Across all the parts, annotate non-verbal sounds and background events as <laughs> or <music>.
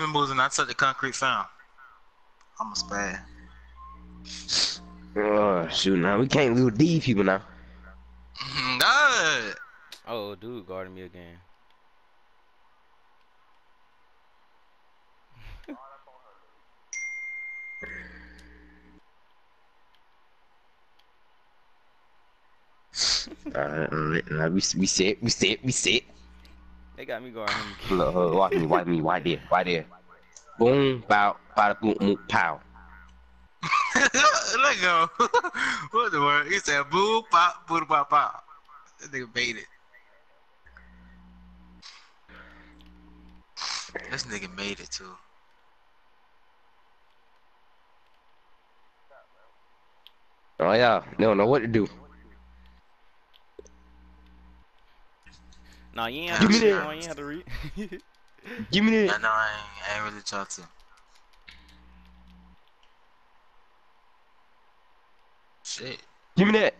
pavement moves and I took the concrete found. I'm a spaz. Oh shoot! Now we can't lose these people now. Mm-hmm, God. Oh, dude, guarding me again. <laughs> Alright, alright, now we we sit, we sit, we sit. They got me guarding him. Look, uh, watch me, watch me, right there, right there. Boom, bow, bada, boom, boom, pow. <laughs> Let go. <laughs> what the word? He said boo pop boo pop pop. That nigga made it. This nigga made it too. Oh yeah, they don't know what to do. Nah, you ain't have Give to me read. that. No, you ain't have to read. <laughs> Give me I that. know I ain't, I ain't really talk to. Shit. Give me that.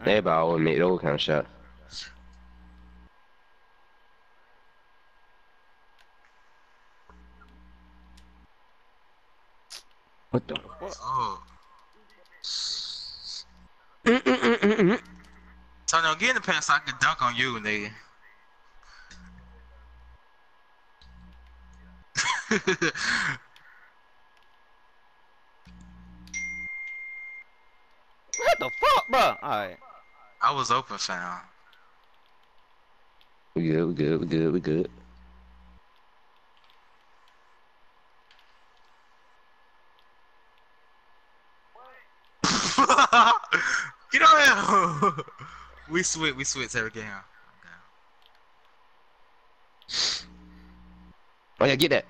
Everybody always make those kind of shots. What the? Oh. Mm-mm-mm-mm-mm. Tonyo, get in the pants so I can dunk on you, nigga. what the fuck, bro? Alright. I was open, fam. We good, we good, we good, we good. <laughs> We switch, we switch every game. Oh yeah, get that.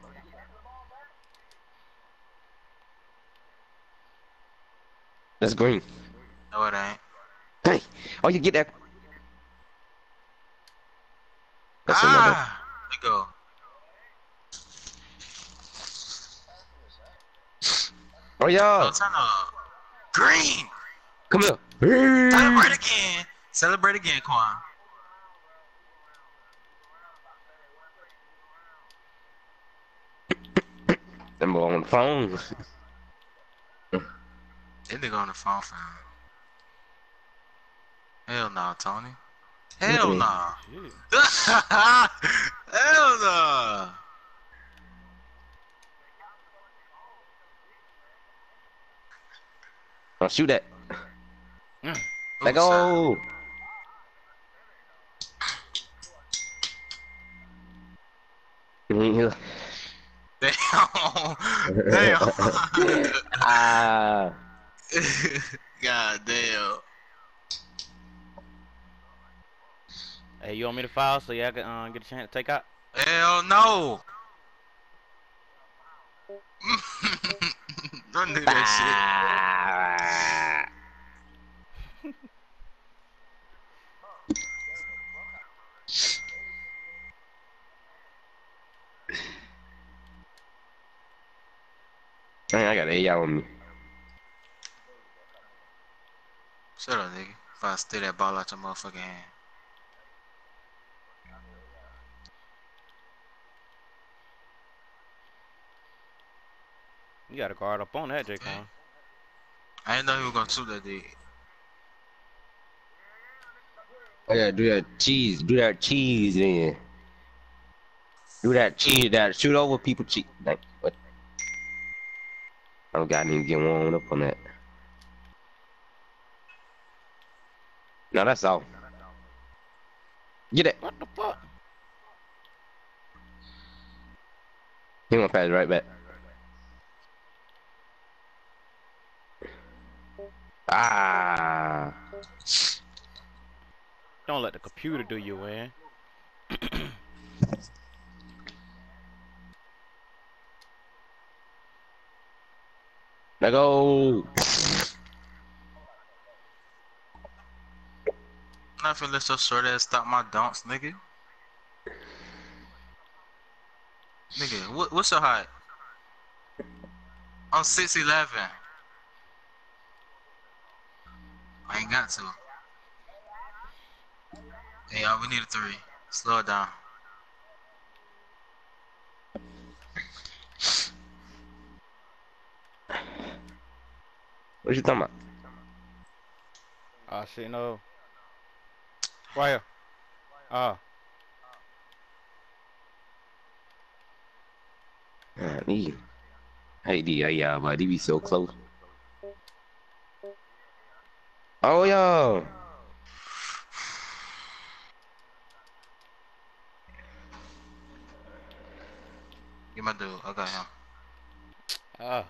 That's green. No, it ain't. Hey, oh you get that. That's ah! Let go. Oh yeah, up. Green! Come here. Celebrate again! Celebrate again, Quan. Them boy on the phone. They nigga on the phone, fam. Hell nah, Tony. Hell Mm-mm. nah. <laughs> Shit. Hell nah. Oh, shoot that. Mm. Let Oops, uh, go. You ain't here. Damn. <laughs> Damn. Ah. <laughs> God damn. Hey, you want me to foul so y'all can uh, get a chance to take out? Hell no. <laughs> Don't do that Ah. Dang, I got AI on me. shit. Shut up, nigga. If I steal that ball out your motherfucking hand. You gotta guard up on that, J. Con. I didn't know he was gonna shoot that dick. Oh yeah, do that cheese, do that cheese then. Do that cheese, that shoot over people cheese. Like, what? I don't got even get warmed up on that. No, that's all. Get it. What the fuck? He gonna pass right back. Ah. Don't let the computer do you in. <coughs> Let go. I'm not finna let your short ass stop my dunks, nigga. Nigga, what, what's your height? I'm 6'11. I ain't got to. Hey, y'all, we need a three. Slow it down. What you talking about? Oh shit, no. Right here. Ah. Ah, these. Hey, D, yeah, yeah, but they be so close. Oh, yeah. Get my dude. I got him. Ah.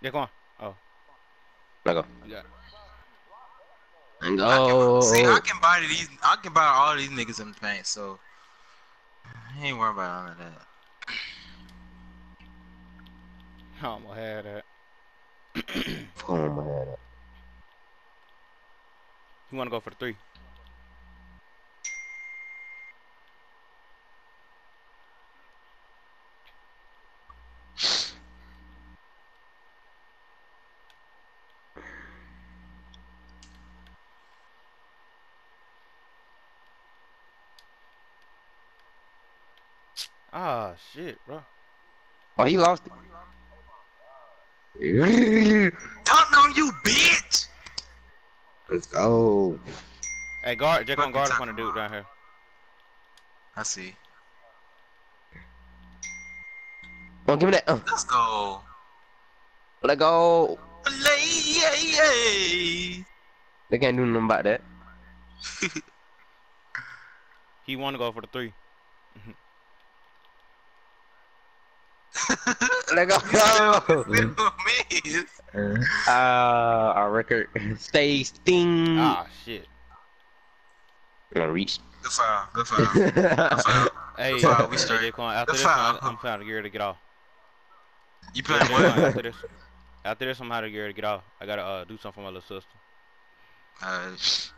Yeah, come on. Oh, Let go. yeah. And I can, go. see, I can buy these. I can buy all these niggas in the paint. So, I ain't worried about none of that. I'm gonna have that. Oh, my head up. You wanna go for the three? <sighs> Ah, shit, bro. Oh, he lost it. <laughs> Dunk on you, bitch. Let's go. Hey, guard, Jake on Fucking guard up time. on the dude down here. I see. Come on, give me that. Uh, Let's go. let go. Play. They can't do nothing about that. <laughs> He wanna go for the three. <laughs> Let go. <laughs> Miss. uh, our record <laughs> stays sting. Ah, shit. Gonna reach. Good foul. Good foul. Good foul. Hey, foul, we hey, straight. On, after Good this, foul. I'm trying to get ready to get off. You playing Jake on, what? after this, after this, I'm how to get ready to get off. I gotta uh, do something for my little sister. Alright.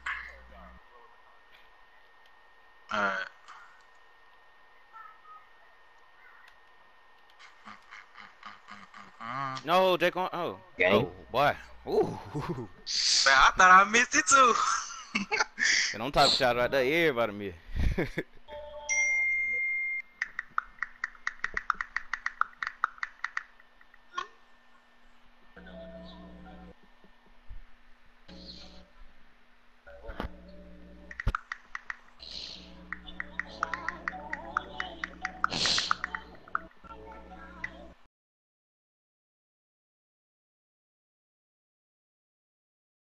Alright. Mm. No, Jake on. Oh, Game. oh, boy. Ooh, Man, I thought I missed it too. <laughs> and I'm talking shot right there. Everybody miss. <laughs>